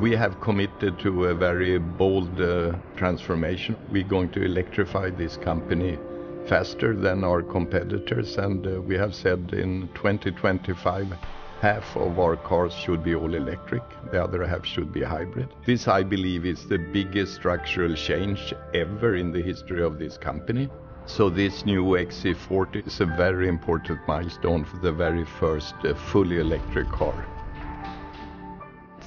We have committed to a very bold uh, transformation. We're going to electrify this company faster than our competitors, and uh, we have said in 2025 half of our cars should be all electric, the other half should be hybrid. This, I believe, is the biggest structural change ever in the history of this company. So this new XC40 is a very important milestone for the very first uh, fully electric car.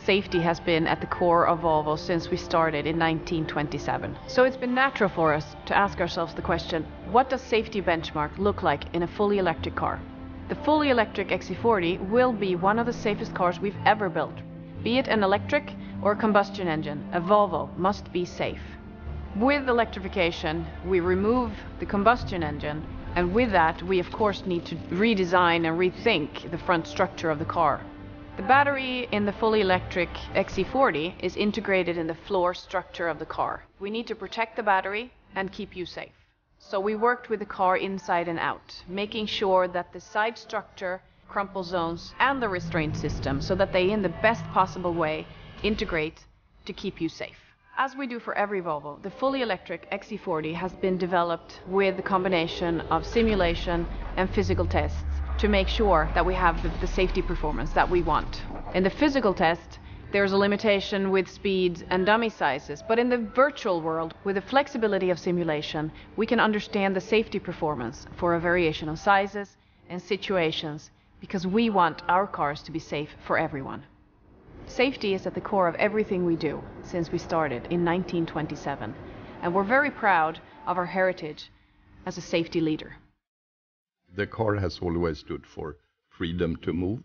Safety has been at the core of Volvo since we started in 1927. So it's been natural for us to ask ourselves the question, what does safety benchmark look like in a fully electric car? The fully electric XC40 will be one of the safest cars we've ever built. Be it an electric or combustion engine, a Volvo must be safe. With electrification, we remove the combustion engine, and with that, we of course need to redesign and rethink the front structure of the car. The battery in the fully electric XC40 is integrated in the floor structure of the car. We need to protect the battery and keep you safe. So we worked with the car inside and out, making sure that the side structure, crumple zones, and the restraint system, so that they in the best possible way integrate to keep you safe. As we do for every Volvo, the fully electric XC40 has been developed with a combination of simulation and physical tests to make sure that we have the, the, safety performance that we want. In the physical test, there's a limitation with speeds and dummy sizes, but in the virtual world, with the flexibility of simulation, we can understand the safety performance for a variation of sizes and situations because we want our cars to be safe for everyone. Safety is at the core of everything we do since we started in 1927, and we're very proud of our heritage as a safety leader. The car has always stood for freedom to move,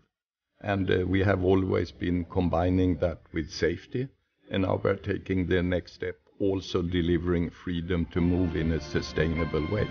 and uh, we have always been combining that with safety, and now we're taking the next step, also delivering freedom to move in a sustainable way.